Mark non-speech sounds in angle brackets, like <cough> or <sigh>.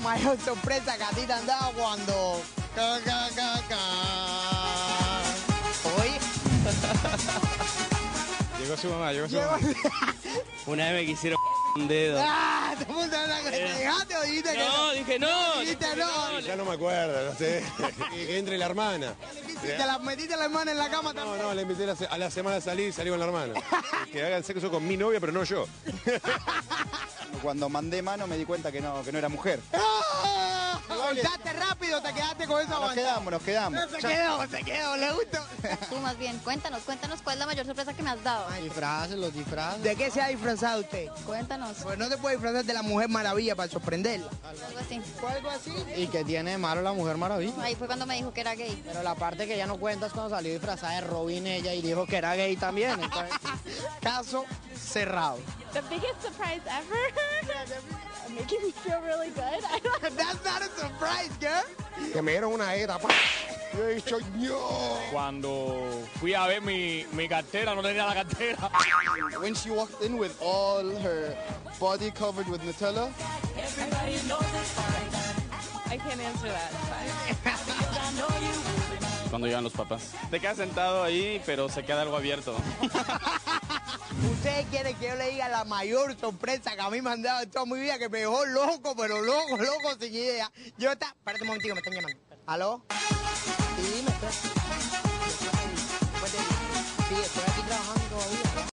mayor sorpresa que a ti te han dado cuando... Ca, ca, ca, ca. Oye, <laughs> Llegó su mamá, llegó su llegó... mamá. <laughs> Una vez me quisieron <laughs> un dedo. ¡Ah! Habla que te dejaste o dijiste que no. No, dije no. Dijiste no. Ya no me acuerdo, no sé. que, entre la hermana. Te la metiste a la hermana en la cama No, también. no, le invité la, a la semana a salir y salí con la hermana. Que hagan sexo con mi novia, pero no yo. Cuando mandé mano me di cuenta que no, que no era mujer. ¡Ah! ¿Soltaste rápido te quedaste con esa Nos quedamos, nos quedamos. Se quedó, se quedó, le gustó. Tú más bien, cuéntanos, cuéntanos cuál es la mayor sorpresa que me has dado. Disfraces, los disfraces. ¿De qué se ha disfrazado usted? Cuéntanos, Pues no te puede disfrazar de la Mujer Maravilla para sorprenderla. algo así. ¿O algo así? ¿Y qué tiene de malo la Mujer Maravilla? Ahí fue cuando me dijo que era gay. Pero la parte que ya no cuentas cuando salió disfrazada de Robin ella y dijo que era gay también. Entonces, <laughs> Caso cerrado. The biggest surprise ever. <laughs> Making me feel really good. I <laughs> don't That's not a surprise, girl. Que me dieron una era, pa. Yo he dicho, no. Cuando fui a ver mi, mi cartera, no tenía la cartera. When she walked in with all her body covered with Nutella, I can't answer that. Cuando llegan los papás. Te quedas sentado ahí, pero se queda algo abierto. <laughs> Ustedes quieren que yo le diga la mayor sorpresa que a mí me han dado en toda mi vida, que me dejó loco, pero loco, loco, sin idea. Yo está... Espérate un momentito, me están llamando. ¿Aló? Sí, me estoy... Sí, estoy aquí trabajando todavía.